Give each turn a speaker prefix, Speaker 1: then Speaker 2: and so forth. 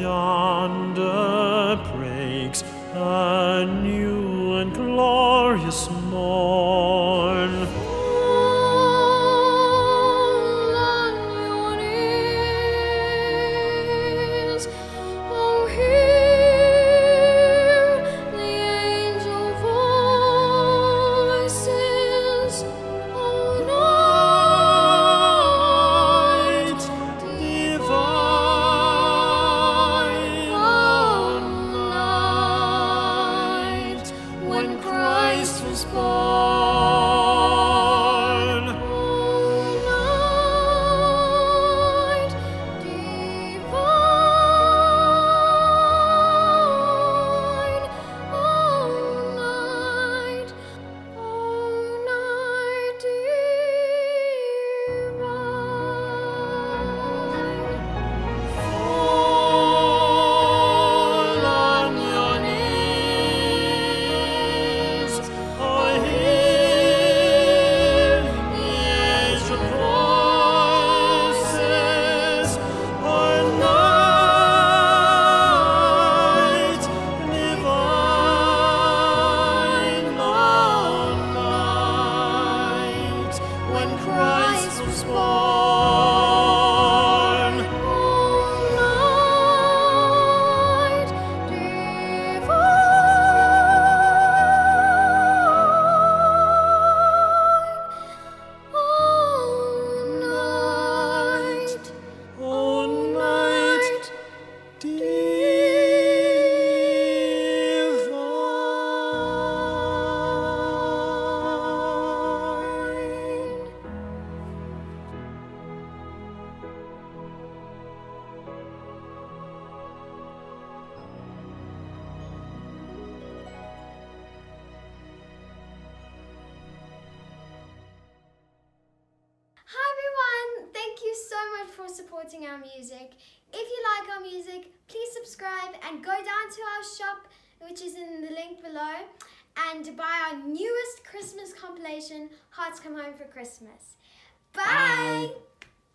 Speaker 1: Yonder breaks a new and glorious morn.
Speaker 2: Hi everyone! Thank you so much for supporting our music. If you like our music, please subscribe and go down to our shop, which is in the link below, and buy our newest Christmas compilation, Hearts Come Home for Christmas. Bye.
Speaker 1: Bye.